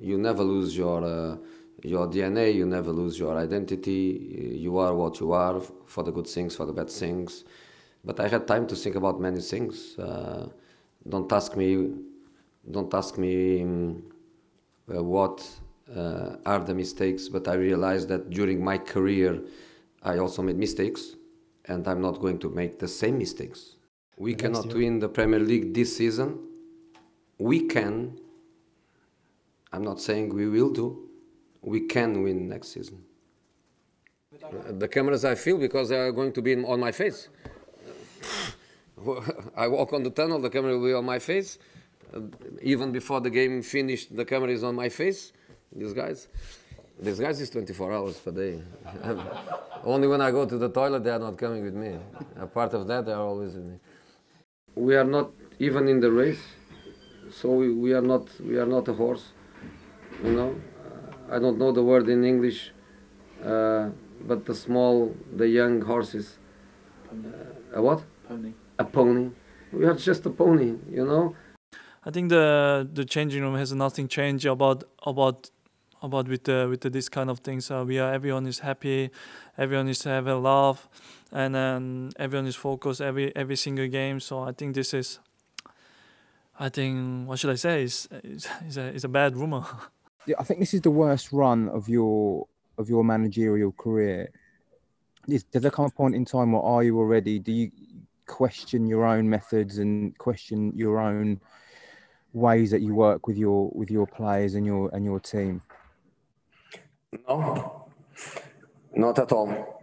You never lose your uh, your DNA. You never lose your identity. You are what you are for the good things, for the bad things. But I had time to think about many things. Uh, don't ask me. Don't ask me um, uh, what uh, are the mistakes. But I realized that during my career, I also made mistakes, and I'm not going to make the same mistakes. We cannot win the Premier League this season. We can. I'm not saying we will do. We can win next season. The cameras I feel because they are going to be on my face. I walk on the tunnel, the camera will be on my face. Uh, even before the game finished, the camera is on my face. These guys, these guys is 24 hours per day. Only when I go to the toilet, they are not coming with me. Apart of that, they are always with me. We are not even in the race, so we, we are not we are not a horse. You know, uh, I don't know the word in English, uh, but the small, the young horses. Uh, a what? Pony. A pony. We are just a pony. You know. I think the the changing room has nothing changed about about about with the with the, this kind of things. Uh, we are everyone is happy, everyone is have a love, and then everyone is focused every every single game. So I think this is, I think what should I say is is, is a is a bad rumor. Yeah, I think this is the worst run of your of your managerial career. Is, does there come a point in time where are you already? Do you question your own methods and question your own ways that you work with your with your players and your and your team? No, not at all.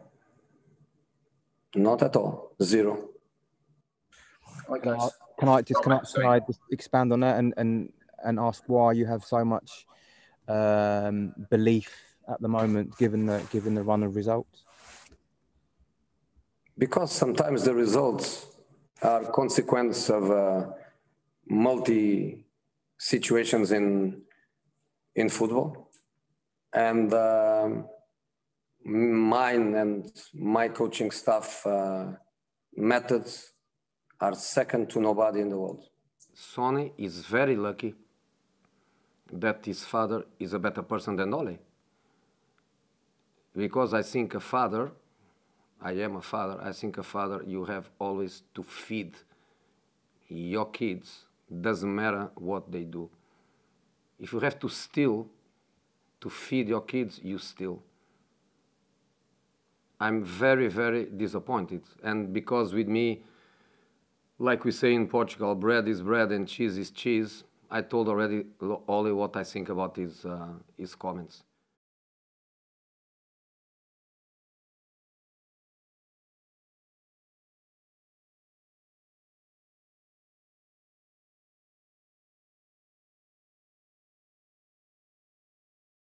Not at all. Zero. Right, Can I, can I just can I, can I just expand on that and and and ask why you have so much um, belief at the moment, given the given the run of results? Because sometimes the results are consequence of uh, multi situations in in football, and um mine and my coaching staff uh, methods are second to nobody in the world. Sonny is very lucky that his father is a better person than Ole. Because I think a father, I am a father, I think a father, you have always to feed your kids, doesn't matter what they do. If you have to steal to feed your kids, you steal. I'm very, very disappointed. And because with me, like we say in Portugal, bread is bread and cheese is cheese, I told already Ole what I think about his, uh, his comments.